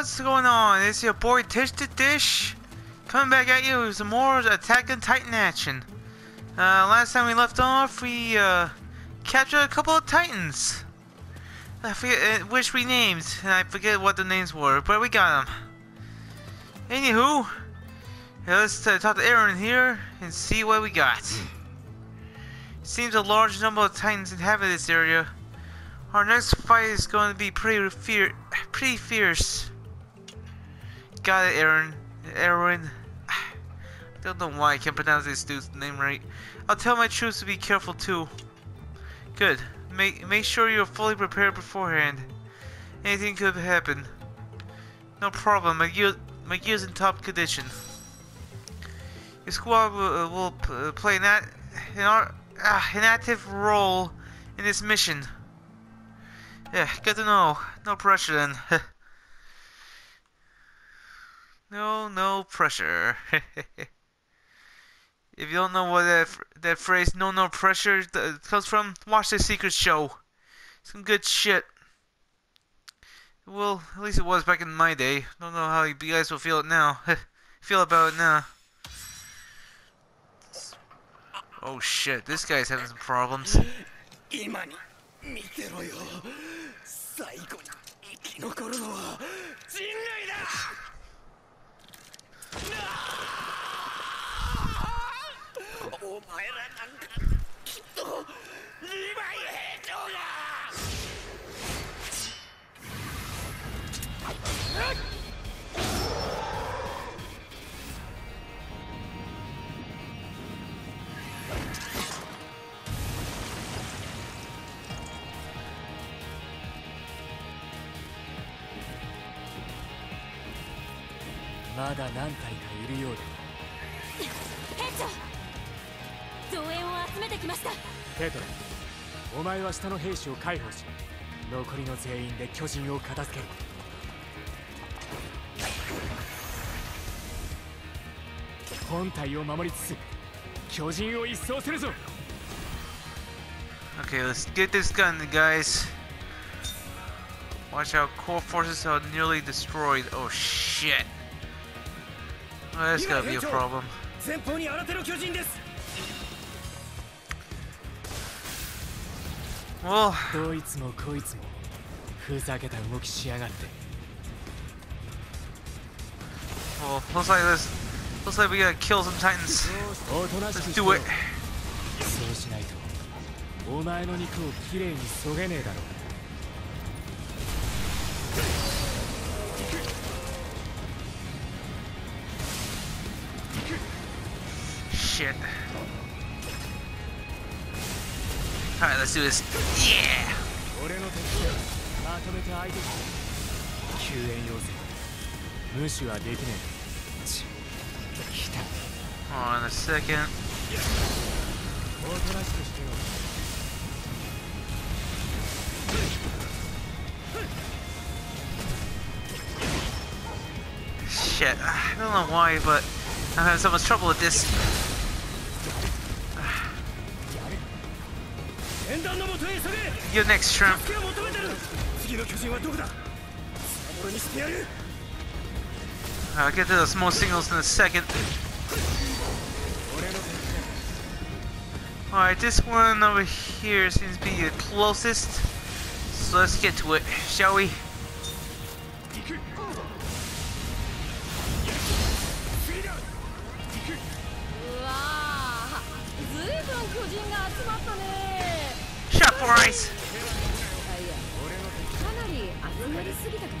What's going on? It's your boy Tish the Dish coming back at you with some more Attack Titan action. Uh, last time we left off, we uh, captured a couple of Titans. I forget uh, which we named, and I forget what the names were, but we got them. Anywho, let's uh, talk to Eren here and see what we got. Seems a large number of Titans inhabit this area. Our next fight is going to be pretty fear pretty fierce. Got it, Aaron. Eren. I don't know why I can't pronounce this dude's name right. I'll tell my troops to be careful too. Good. Make make sure you're fully prepared beforehand. Anything could happen. No problem. My gear my gear's in top condition. Your squad will, will uh, play an, an, uh, an active role in this mission. Yeah, good to know. No pressure then. no, no pressure. if you don't know what that that phrase "no, no pressure" comes from, watch the Secret Show. Some good shit. Well, at least it was back in my day. Don't know how you guys will feel it now. feel about it now. Oh shit, this guy's having some problems. 最後お前は下の兵士を解放し残りの全員で巨人を片付ける本体を守りつつ巨人を一掃するぞ Okay, let's get this gun, guys. Watch out, core forces are nearly destroyed. Oh shit. Oh, that's gotta be a problem. Well, どいつもこいつもふざけた動きしやがって。Well, looks like this. Looks like we gotta kill some titans. Let's do it. そうしないと、お前の肉をきれいにそげねえだろう。Let's do this. Yeah! On a second. Shit, I don't know why, but I'm having so much trouble with this. Your next shrimp. I'll get to those small signals in a second. Alright, this one over here seems to be the closest. So let's get to it, shall we? Christ! かなり集まりすぎたか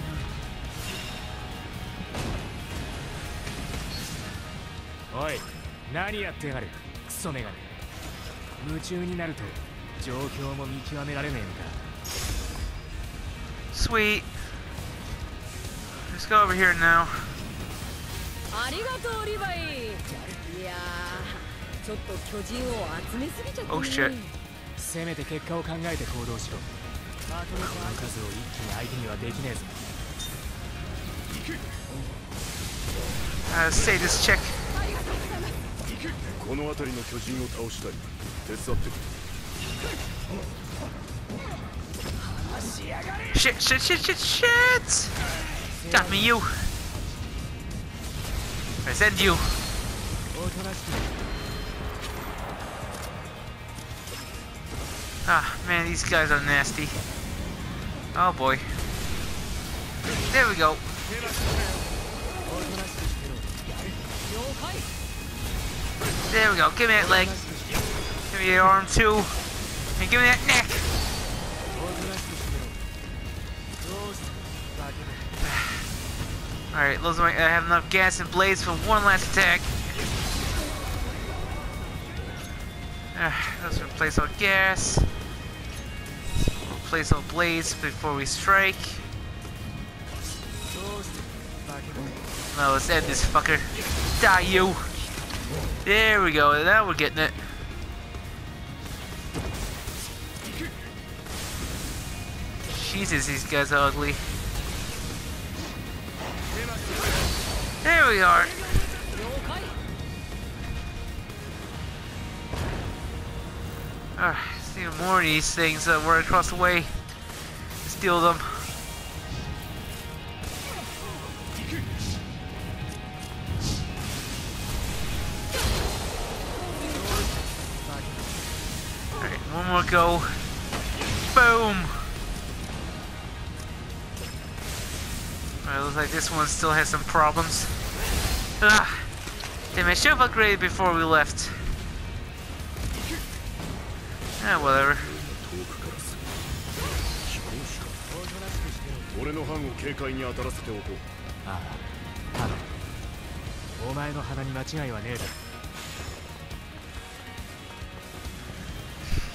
なおい何やってやがるクソメガネ。夢中になると状況も見極められねえのか。Sweet. Let's go over here now. ありがとうリヴァイ。いやちょっと巨人を集めすぎちゃった、ね、Oh shit せめて結果を考えて行動しろこの数を一気に相手にはできねえぞ Uh, say this check. この辺りの巨人を倒したい手伝ってくれ話 Shit, shit, shit, shit, shit! Got me, you! I send you! おとなしく Ah, man, these guys are nasty. Oh boy. There we go. There we go. Give me that leg. Give me your arm too. And give me that neck. Alright, I have enough gas and blades for one last attack. Uh, let's replace our gas place our blades before we strike. Now let's end this fucker. Die you! There we go, now we're getting it. Jesus, these guys are ugly. There we are! Alright see more of these things that were across the way. Steal them. Alright, one more go. Boom! Alright, looks like this one still has some problems. Ah! Damn, I should have upgraded before we left. Yeah, whatever. 遠くからす飛行士かおとなしくしてろ俺の班を警戒に当たらせておこうああ頼むお前の鼻に間違いはねえだ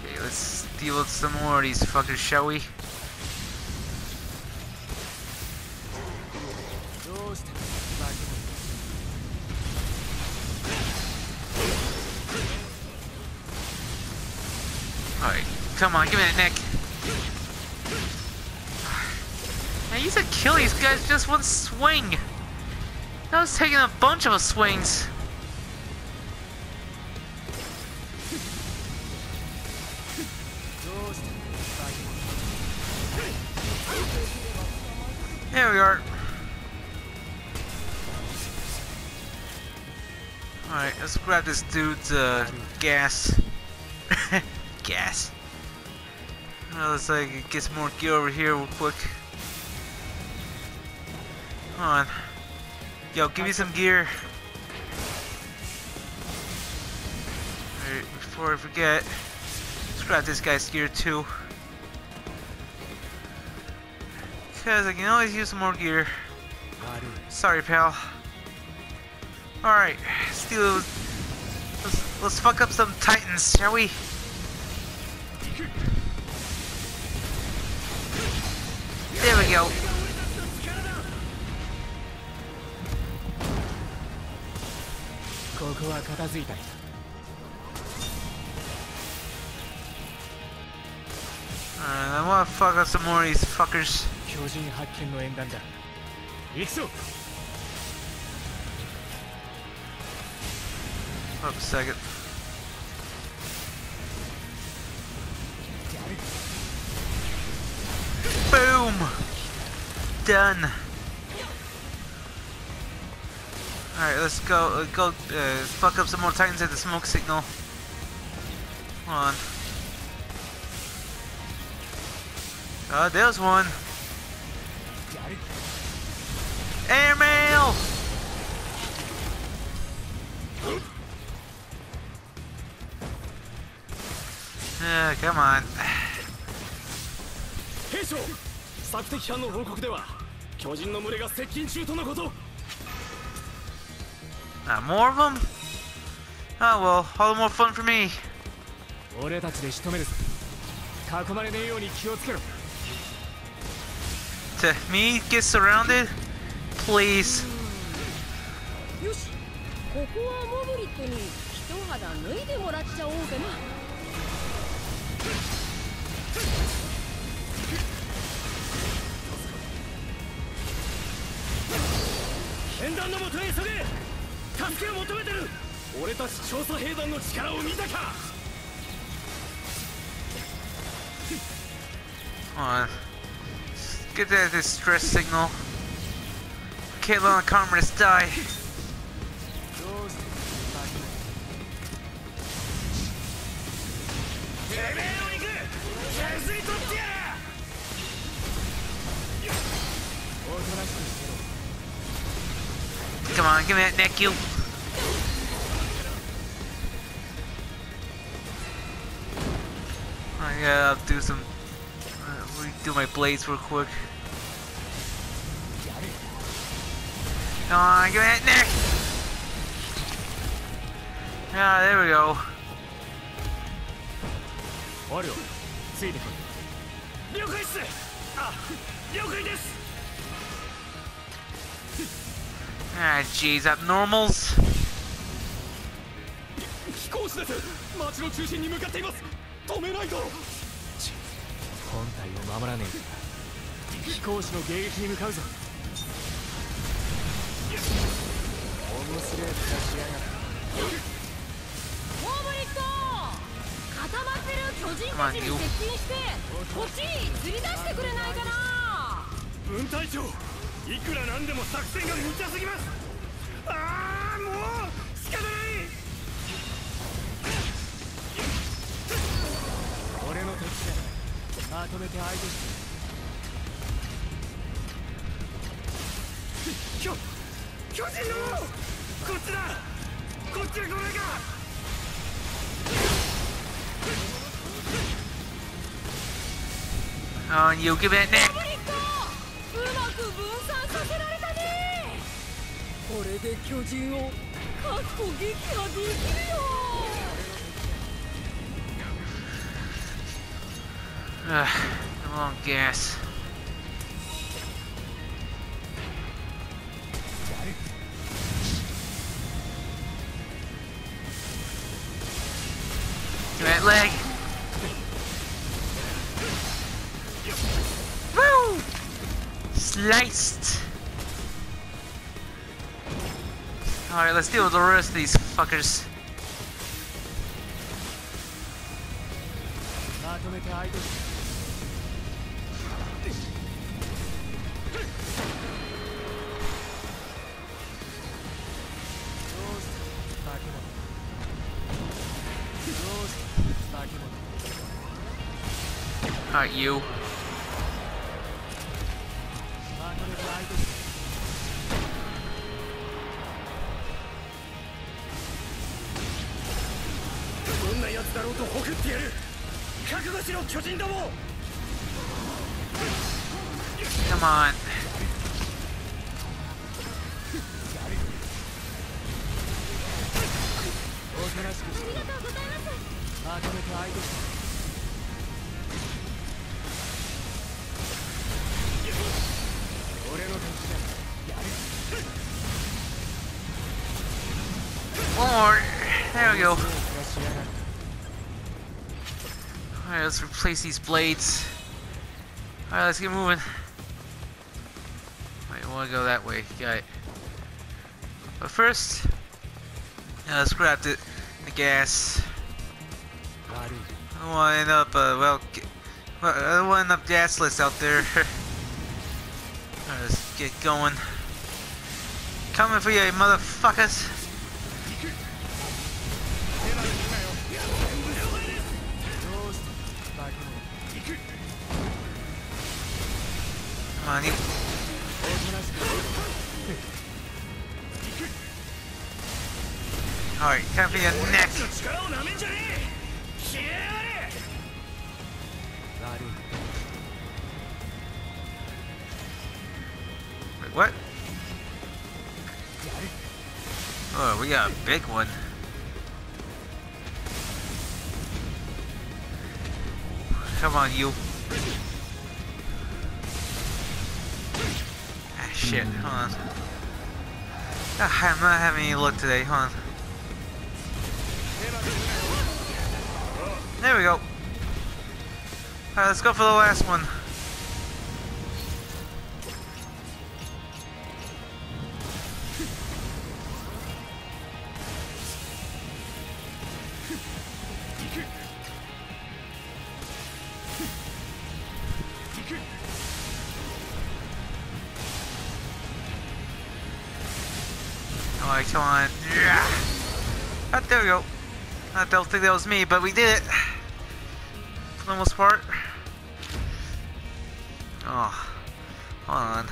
Okay, let's deal with some more of these fuckers, shall we? Come on, give me that neck. I used to kill these guys just one swing. I was taking a bunch of swings. There we are. Alright, let's grab this dude's uh, gas. gas. Well, looks like it gets more gear over here real quick. Come on. Yo, give me some gear. Alright, before I forget, let's grab this guy's gear too. Because I can always use some more gear. Sorry, pal. Alright, let's do. Let's, let's fuck up some titans, shall we? There we go. ここは片付いたり Alright, I wanna fuck up some more of these fuckers. 巨人発見の縁談だ行くぞ Hold up a second. Done. Alright, let's go. Uh, go. Uh, fuck up some more titans at the smoke signal. Hold on. Oh, there's one. Airmail! Uh, come on. 巨人の群れが接近中とのこと Not more of them? Oh well, all the more fun for me. 俺たちで仕留めるぞ囲まれねえように気をつけろ To me get surrounded? Please. よしここはモブリットに一肌脱いでもらっちゃおうかな剣団のもとへ急げ助けを求めてる俺たち調査兵団の力を見たか on. Get that distress signal. Let the comrades die. Come on, give me that neck, you. I gotta do some. Uh, redo my blades real quick. Come on, give me that neck! Ah, there we go. Oreo, see you. Ah, jeez, abnormals. 飛行士です。町の中心に向かっています。止めないと本体を守らねえ。と飛行士の迎撃に向かうぞ。面白いことしやが。ってモーブリット固まってる巨人たちに接近してこっちに釣り出してくれないかな。分隊長いくらなんでも作戦が無茶すぎますああもう仕方ない俺の敵だまとめて相手して巨巨人のこっちだこっちへ来ないか On you, give me that neck. これで巨人を確保撃破できるよ Ugh, come on, gas. Give me that leg. Woo! Sliced. Alright, let's deal with the rest of these fuckers. Alright, you. やる One more. There we go. Alright, let's replace these blades. Alright, let's get moving. I want to go that way. Got it. But first, let's grab the, the gas. I don't want to end up, uh, well, well, I don't want to end up gasless out there. Alright, let's get going. Coming for you, motherfuckers. Come on, you. おとなしく Alright, time for your neck. 力をなめんじゃねえ消えやがれ悪い Wait, what? Oh, we got a big one. Come on, you. Shit. Hold on. I'm not having any luck today. Hold on. There we go. Alright, let's go for the last one. Alright, come on. Yeah. Oh, there we go. I don't think that was me, but we did it. For the most part. Oh. Hold on.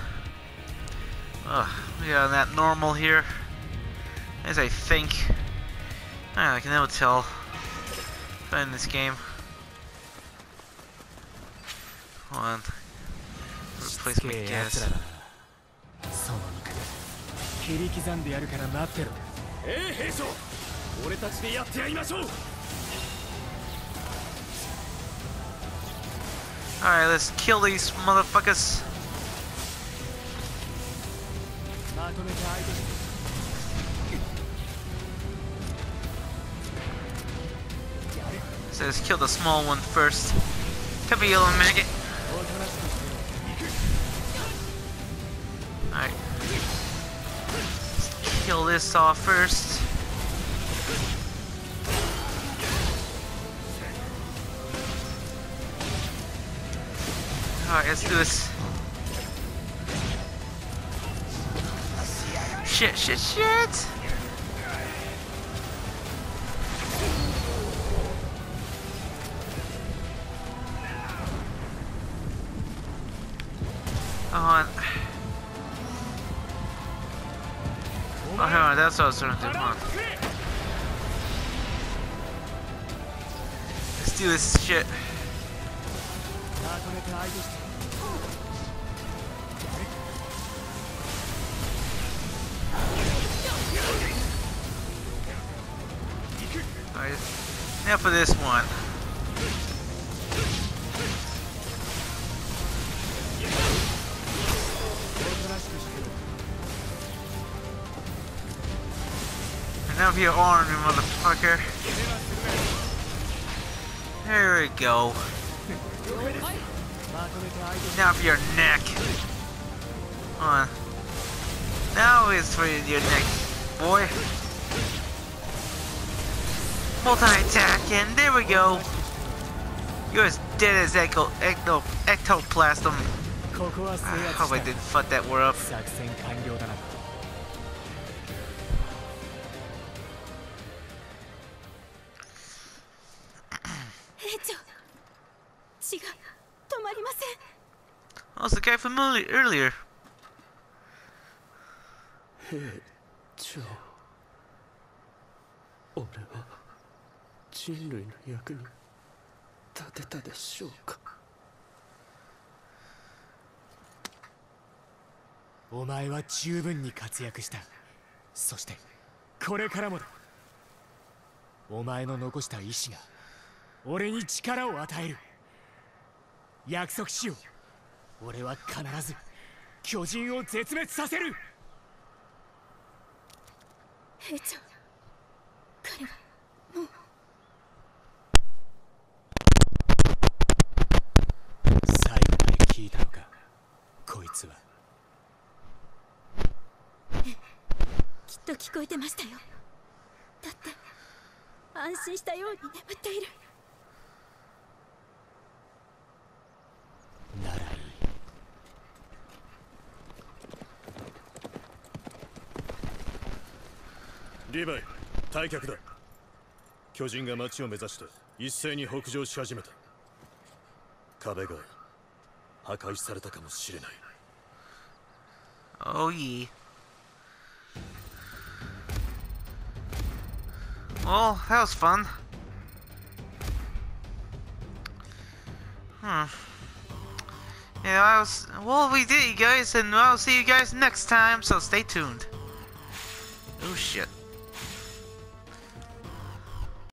Ugh. We got that normal here. As I think. I can never tell. In this game. Hold on. Replace my けえ奴 gas. らだその肉切り刻んでやるから待ってろ ええ兵長俺たちでやってやりましょう Alright, let's kill these motherfuckers. まとめて相手して So let's kill the small one first. Could be a little maggot. Kill this off first. Alright, let's do this. Shit, shit, shit! that's Let's do this shit. Alright, now for this one. of your arm, you motherfucker. There we go. Now for your neck. On. Now it's for your neck, boy. Multi-attack, and there we go. You're as dead as ecto ecto ectoplasm. Ah, I hope I didn't fuck that word up. Oh, it's the guy from early- earlier. 兵長俺は人類の役に立てたでしょうか。お前は十分に活躍した。そしてこれからもだ。お前の残した意志が俺に力を与える。約束しよう。俺は必ず巨人を絶滅させる。兵長彼は最後まで聞いたのかこいつは。きっと聞こえてましたよ。だって安心したように眠っているリヴァイ退却だ巨人が町を目指して一斉に北上し始めた壁が破壊されたかもしれない Oh, yeah. Well, that was fun. Hmm. Yeah, I was. Well, we did, you guys, and I'll see you guys next time, so stay tuned. Oh, shit.